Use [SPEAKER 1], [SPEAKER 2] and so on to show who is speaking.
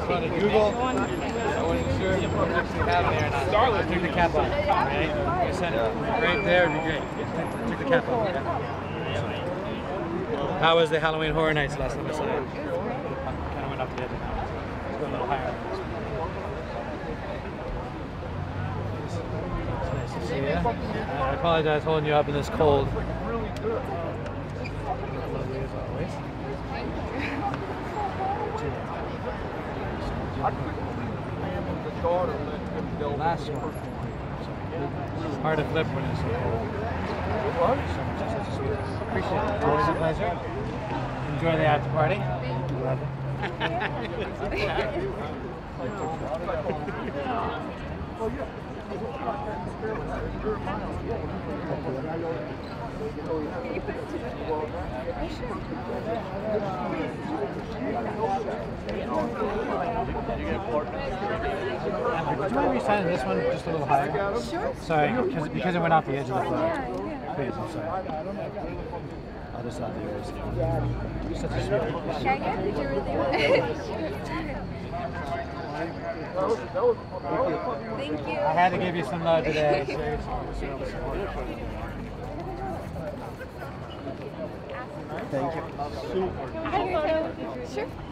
[SPEAKER 1] on Google. I wasn't sure if you actually have there or not. Took the cap off. Right? You sent it right there. It'd be great. Took the cap off. Yeah. How was the Halloween Horror Nights last time I saw you? Kind of went up the edge now. Let's go a little higher. It's nice to see you. I apologize holding you up in this cold. Lovely as always. Last one. It's hard to flip when it's so cold. So much such a sweet. Appreciate it. Always a pleasure. Enjoy the after party. Love it. Would you mind resigning this one just a little higher?
[SPEAKER 2] Sure.
[SPEAKER 1] Sorry, because, because it went off the edge of the flag.
[SPEAKER 2] Yeah.
[SPEAKER 1] Please, I'm sorry. I'll just have yours. Such a sweet.
[SPEAKER 2] Can I get a picture with you? Thank you.
[SPEAKER 1] I had to give you some love today.
[SPEAKER 3] Thank you.
[SPEAKER 2] Sure.